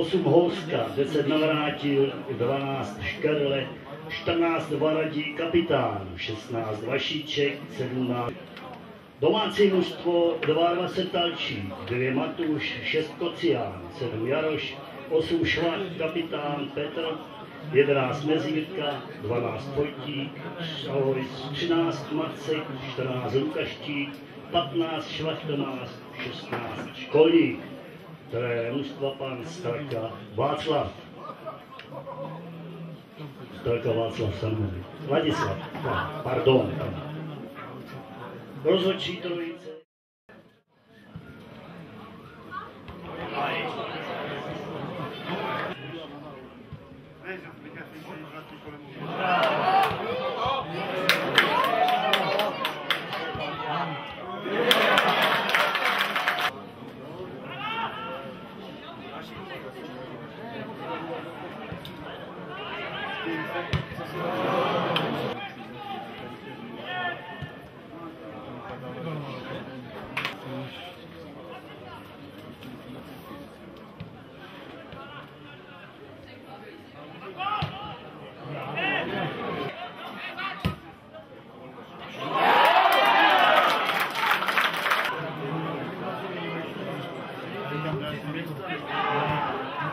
8 Houska, 10 Navrátil, 12 Škerle, 14 Varadí Kapitán, 16 Vašíček, 17 Domácí mužstvo 22 Talčí, 2 Matuš, 6 Kocián, 7 Jaroš, 8 Švach, Kapitán Petr, 11 Mezírka, 12 Vojtík, 13 Macek, 14 Lukaštík, 15 Švachtomás, 16 Školník které mužstva pan Starka Václav. Starka Václav samozřejmě. Vladislav, pardon. rozhodčí to více.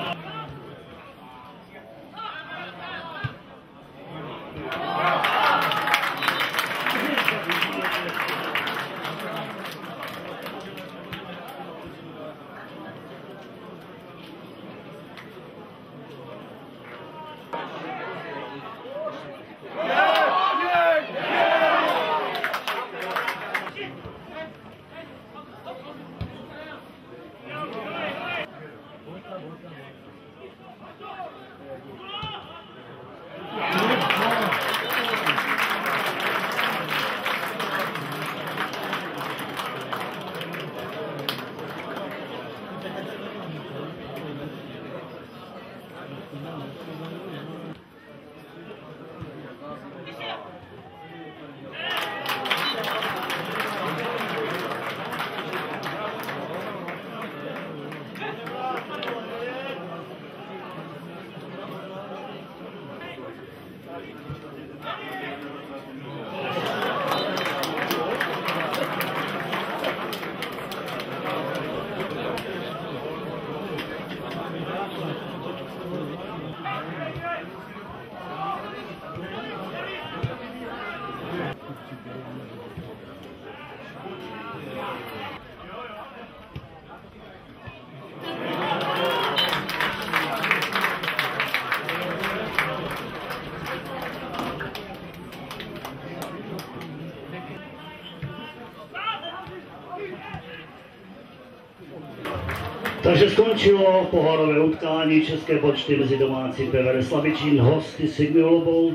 Bye. Takže skončilo pohárové utkání České počty mezi domácí PVR Slavičín hosty Sigmy Olomouc